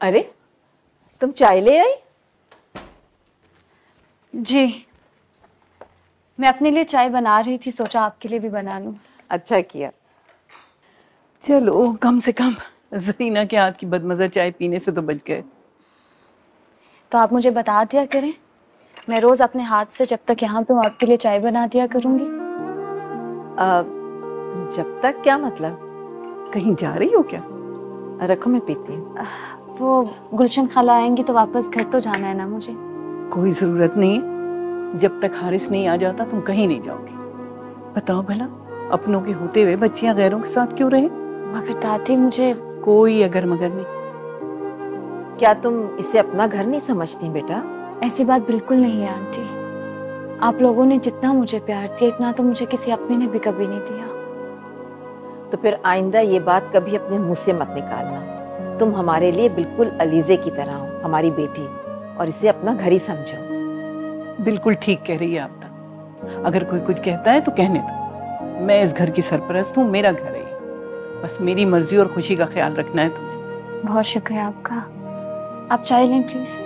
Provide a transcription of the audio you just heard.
अरे तुम चाय ले आई? जी। मैं अपने लिए चाय बना रही थी सोचा आपके लिए भी बना लूँ। अच्छा किया। चलो कम से कम जरीना के हाथ की बदमजा चाय पीने से तो बच गए। तो आप मुझे बता दिया करें मैं रोज अपने हाथ से जब तक यहाँ पे हूँ आपके लिए चाय बना दिया करूँगी। आ, जब तक? क्या मतलब? कहीं जा रही हो क्या? रखो मैं पीती हूँ। वो गुलशन खाला आएँगी तो वापस घर तो जाना है ना मुझे। कोई ज़रूरत नहीं। है जब तक हारिस नहीं आ जाता तुम कहीं नहीं जाओगी। बताओ भला अपनों के होते हुए बच्चियाँ गैरों के साथ क्यों रहे? मगर दादी मुझे कोई अगर मगर नहीं। क्या तुम इसे अपना घर नहीं समझती बेटा? ऐसी बात बिल्कुल नहीं है आंटी। आप लोगों ने जितना मुझे प्यार दिया इतना तो मुझे किसी अपने ने भी कभी नहीं दिया। तो फिर आइंदा ये बात कभी अपने मुँह से मत निकालना। तुम हमारे लिए बिल्कुल अलीजे की तरह हो हमारी बेटी और इसे अपना घर ही समझो। बिल्कुल ठीक कह रही है आप तो। अगर कोई कुछ कहता है तो कहने दो। मैं इस घर की सरपरस्त हूँ मेरा घर है बस मेरी मर्ज़ी और खुशी का ख्याल रखना है तुम्हें। बहुत शुक्रिया आपका। आप चाय लें प्लीज़